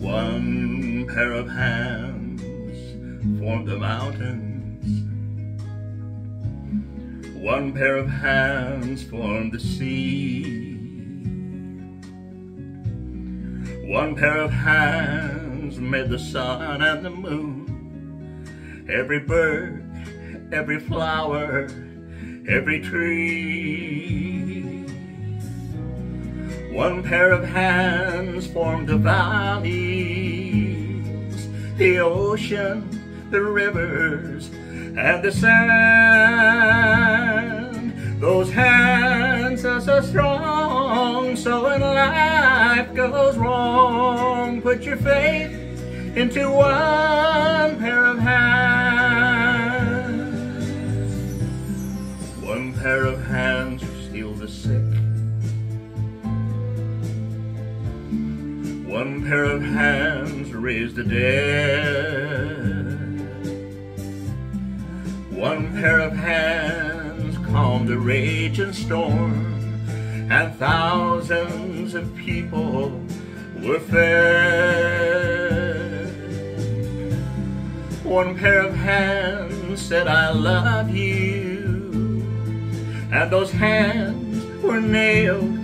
One pair of hands formed the mountains. One pair of hands formed the sea. One pair of hands made the sun and the moon. Every bird, every flower, every tree. One pair of hands formed the valleys, the ocean, the rivers, and the sand. Those hands are so strong, so when life goes wrong, put your faith into one pair of hands. One pair of hands who heal the sick. One pair of hands raised the dead. One pair of hands calmed the raging storm. And thousands of people were fed. One pair of hands said, I love you. And those hands were nailed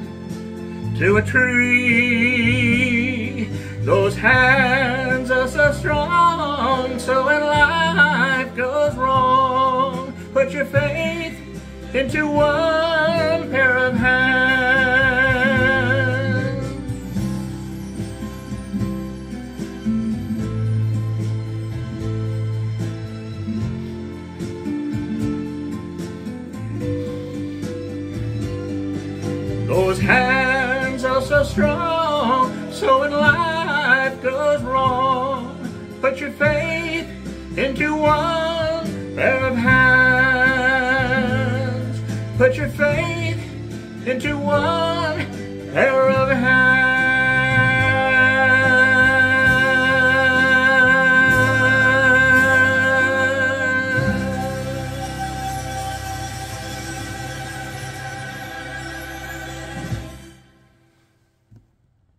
to a tree. Those hands are so strong, so when life goes wrong, put your faith into one pair of hands. Those hands are so strong, so when life goes wrong, put your faith into one pair of hands. Put your faith into one pair of hands.